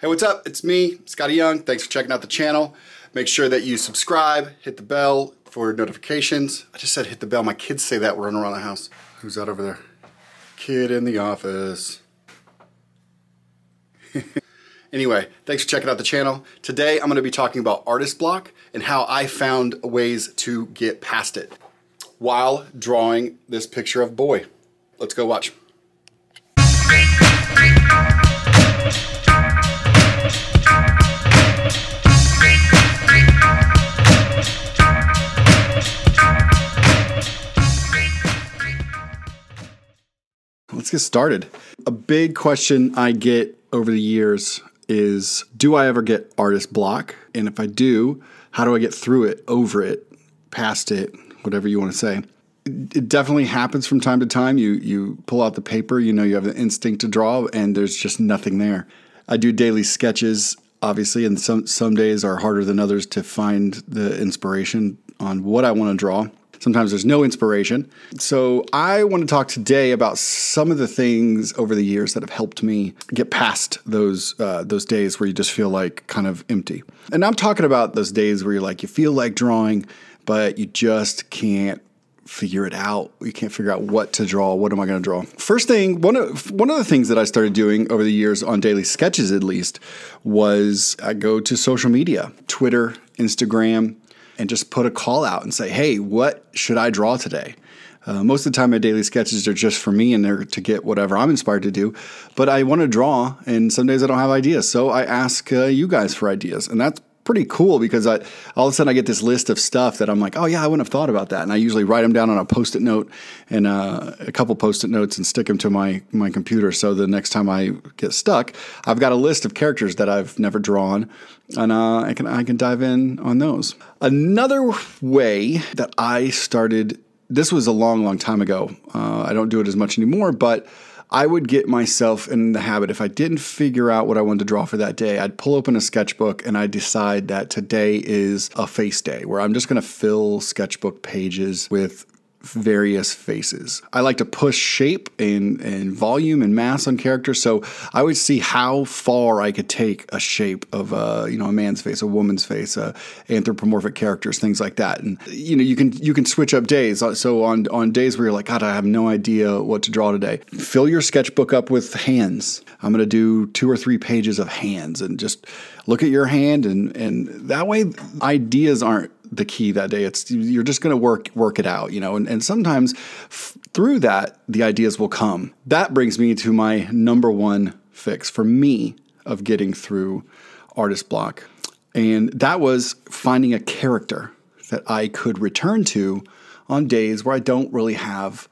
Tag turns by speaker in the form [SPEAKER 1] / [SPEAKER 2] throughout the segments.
[SPEAKER 1] Hey, what's up? It's me, Skottie Young. Thanks for checking out the channel. Make sure that you subscribe, hit the bell for notifications. I just said hit the bell. My kids say that running around the house. Who's that over there? Kid in the office. anyway, thanks for checking out the channel. Today I'm going to be talking about artist block and how I found ways to get past it while drawing this picture of boy. Let's go watch. Let's get started. A big question I get over the years is Do I ever get artist block? And if I do, how do I get through it, over it, past it, whatever you want to say? It definitely happens from time to time. You you pull out the paper, you know you have the instinct to draw, and there's just nothing there. I do daily sketches, obviously, and some some days are harder than others to find the inspiration on what I want to draw. Sometimes there's no inspiration. So I want to talk today about some of the things over the years that have helped me get past those uh, those days where you just feel like kind of empty. And I'm talking about those days where you're like you feel like drawing, but you just can't figure it out. You can't figure out what to draw. What am I going to draw? First thing, one of one of the things that I started doing over the years on daily sketches, at least, was I go to social media, Twitter, Instagram, and just put a call out and say, hey, what should I draw today? Uh, most of the time, my daily sketches are just for me and they're to get whatever I'm inspired to do. But I want to draw, and some days I don't have ideas. So I ask uh, you guys for ideas. And that's pretty cool because I all of a sudden I get this list of stuff that I'm like, oh yeah, I wouldn't have thought about that, and I usually write them down on a post-it note and uh, a couple post-it notes and stick them to my my computer. So the next time I get stuck, I've got a list of characters that I've never drawn, and uh, I can I can dive in on those. Another way that I started. This was a long, long time ago. Uh, I don't do it as much anymore, but I would get myself in the habit if I didn't figure out what I wanted to draw for that day, I'd pull open a sketchbook and I'd decide that today is a face day where I'm just going to fill sketchbook pages with various faces. I like to push shape and, and volume and mass on characters, so I would see how far I could take a shape of a you know a man's face, a woman's face, uh, anthropomorphic characters, things like that. And you know you can you can switch up days. So on on days where you're like, God, I have no idea what to draw today, fill your sketchbook up with hands. I'm going to do two or three pages of hands and just look at your hand and and that way ideas aren't the key that day. It's you're just going to work work it out, you know. And, and sometimes through that, the ideas will come. That brings me to my number one fix for me of getting through artist block, and that was finding a character that I could return to on days where I don't really have.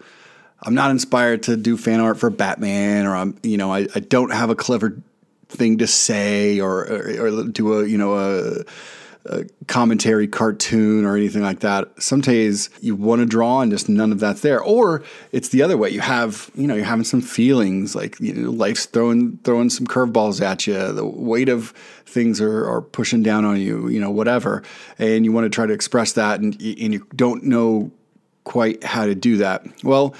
[SPEAKER 1] I'm not inspired to do fan art for Batman, or I'm, you know, I, I don't have a clever thing to say, or, or, or do a, you know, a a commentary cartoon or anything like that. Some days you want to draw and just none of that's there. Or it's the other way. You have, you know, you're having some feelings like you know, life's throwing throwing some curveballs at you. The weight of things are, are pushing down on you, you know, whatever. And you want to try to express that and, and you don't know quite how to do that. Well,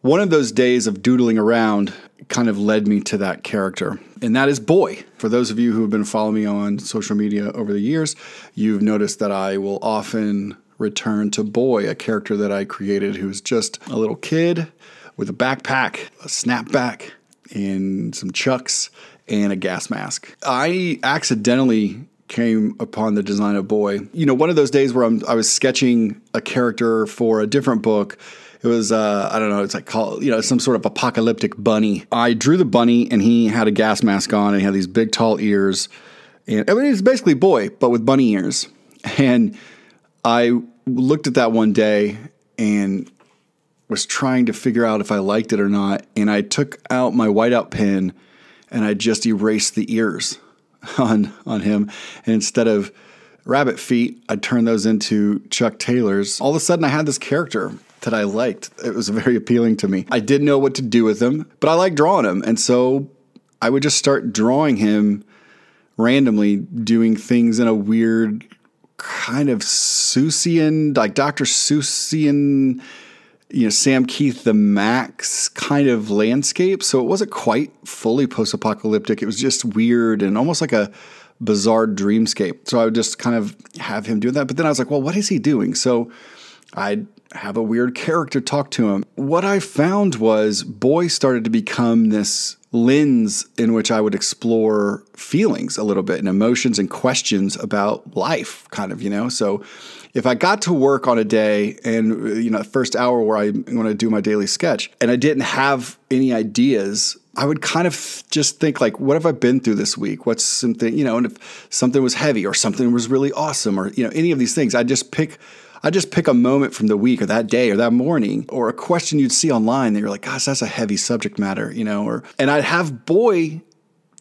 [SPEAKER 1] one of those days of doodling around kind of led me to that character, and that is Boy. For those of you who have been following me on social media over the years, you've noticed that I will often return to Boy, a character that I created who's just a little kid with a backpack, a snapback, and some chucks and a gas mask. I accidentally came upon the design of Boy. You know, one of those days where I'm, I was sketching a character for a different book it was uh, I don't know. It's like called you know some sort of apocalyptic bunny. I drew the bunny and he had a gas mask on and he had these big tall ears. And I mean, it's basically boy, but with bunny ears. And I looked at that one day and was trying to figure out if I liked it or not. And I took out my whiteout pen and I just erased the ears on on him. And instead of rabbit feet, I turned those into Chuck Taylors. All of a sudden, I had this character that I liked. It was very appealing to me. I didn't know what to do with him, but I like drawing him. And so I would just start drawing him randomly, doing things in a weird kind of Seussian, like Dr. Seussian you know, Sam Kieth the Maxx kind of landscape. So it wasn't quite fully post apocalyptic. It was just weird and almost like a bizarre dreamscape. So I would just kind of have him do that. But then I was like, well, what is he doing? So I'd have a weird character talk to him. What I found was Boy started to become this lens in which I would explore feelings a little bit and emotions and questions about life, kind of, you know? So if I got to work on a day and, you know, first hour where I want to do my daily sketch and I didn't have any ideas, I would kind of just think like, what have I been through this week? What's something, you know, and if something was heavy or something was really awesome or, you know, any of these things, I just pick I just pick a moment from the week or that day or that morning or a question you'd see online that you're like, gosh, that's a heavy subject matter, you know, or and I'd have boy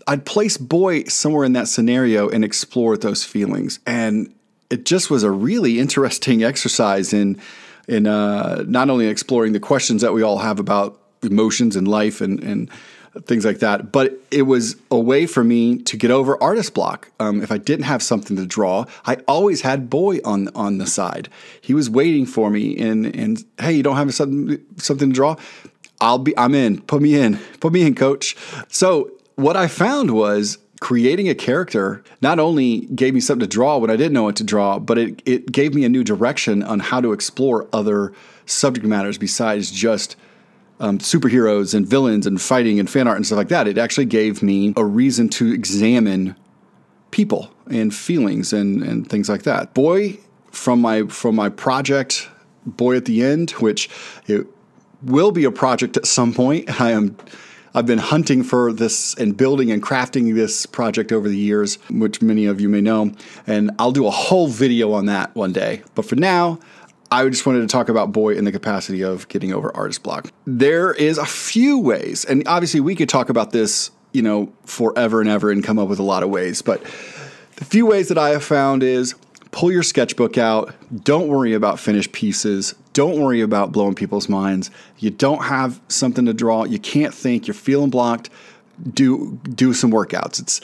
[SPEAKER 1] I'd place boy somewhere in that scenario and explore those feelings. And it just was a really interesting exercise in in uh, not only exploring the questions that we all have about emotions and life and and things like that. But it was a way for me to get over artist block. Um, if I didn't have something to draw, I always had Boy on on the side. He was waiting for me, and and hey, you don't have something something to draw? I'll be. I'm in. Put me in. Put me in, coach. So what I found was creating a character not only gave me something to draw when I didn't know what to draw, but it, it gave me a new direction on how to explore other subject matters besides just um, superheroes and villains and fighting and fan art and stuff like that. It actually gave me a reason to examine people and feelings and, and things like that. Boy, from my from my project, Boy at the End, which it will be a project at some point. I am I've been hunting for this and building and crafting this project over the years, which many of you may know, and I'll do a whole video on that one day. But for now, I just wanted to talk about Boy in the capacity of getting over artist block. There is a few ways, and obviously we could talk about this, you know, forever and ever and come up with a lot of ways. But the few ways that I have found is pull your sketchbook out. Don't worry about finished pieces. Don't worry about blowing people's minds. You don't have something to draw. You can't think. You're feeling blocked. Do do some workouts. It's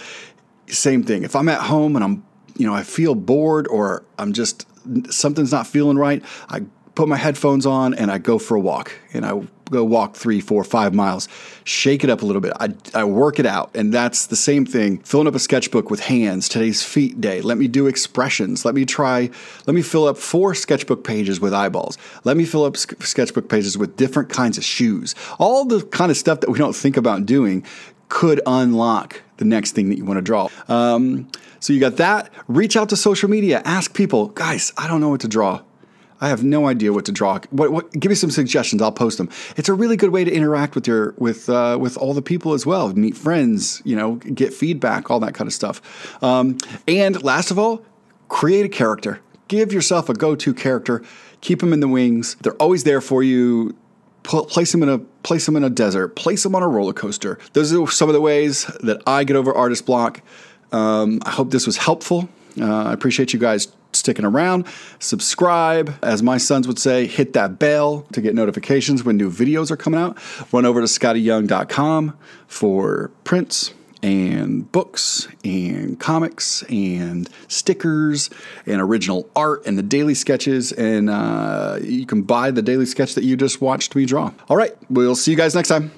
[SPEAKER 1] same thing. If I'm at home and I'm, you know, I feel bored or I'm just something's not feeling right, I put my headphones on and I go for a walk and I go walk three, four, five miles, shake it up a little bit. I, I work it out. And that's the same thing. Filling up a sketchbook with hands. Today's feet day. Let me do expressions. Let me try, let me fill up four sketchbook pages with eyeballs. Let me fill up sketchbook pages with different kinds of shoes. All the kind of stuff that we don't think about doing could unlock the next thing that you want to draw. Um, so you got that. Reach out to social media. Ask people, guys, I don't know what to draw. I have no idea what to draw. What, what, give me some suggestions. I'll post them. It's a really good way to interact with your with uh, with all the people as well. Meet friends, you know, get feedback, all that kind of stuff. Um, and last of all, create a character. Give yourself a go-to character. Keep them in the wings. They're always there for you. Place them in a place them in a desert. Place them on a roller coaster. Those are some of the ways that I get over artist block. Um, I hope this was helpful. Uh, I appreciate you guys sticking around. Subscribe, as my sons would say, hit that bell to get notifications when new videos are coming out. Run over to skottieyoung.com for prints and books and comics and stickers and original art and the daily sketches. And uh, you can buy the daily sketch that you just watched me draw. All right, we'll see you guys next time.